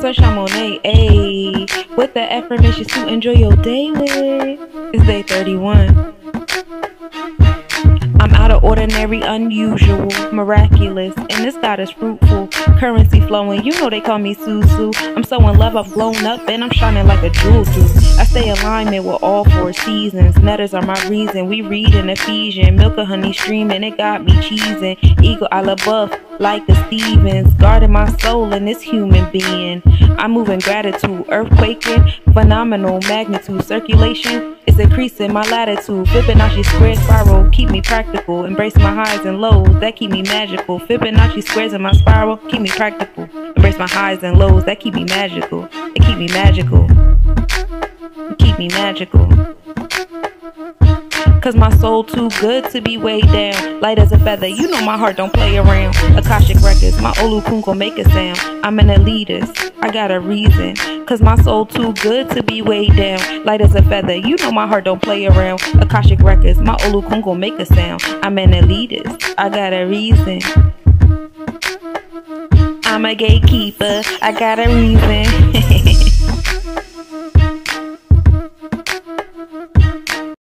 Sunshine Monet, ayy. With the affirmations to enjoy your day with. It's day 31. I'm out of ordinary, unusual, miraculous, and this God is fruitful. Currency flowing, you know they call me Susu. I'm so in love, I've blown up, and I'm shining like a jewel. I stay alignment with all four seasons. Letters are my reason. We read in Ephesians, milk of honey streaming, it got me cheesing. Eagle I love buff like the Stevens, guarding my soul in this human being. I move in gratitude, earthquaking, phenomenal magnitude, circulation is increasing my latitude. Fibonacci square spiral, keep me practical. Embrace my highs and lows, that keep me magical. Fibonacci squares in my spiral, keep me practical. Embrace my highs and lows, that keep me magical. They keep me magical. Keep me magical. Cause my soul too good to be weighed down. Light as a feather, you know my heart don't play around. Akashic records, my Olu make a sound. I'm an elitist, I got a reason. Cause my soul too good to be weighed down. Light as a feather, you know my heart don't play around. Akashic records, my Olu make a sound. I'm an elitist, I got a reason. I'm a gatekeeper, I got a reason.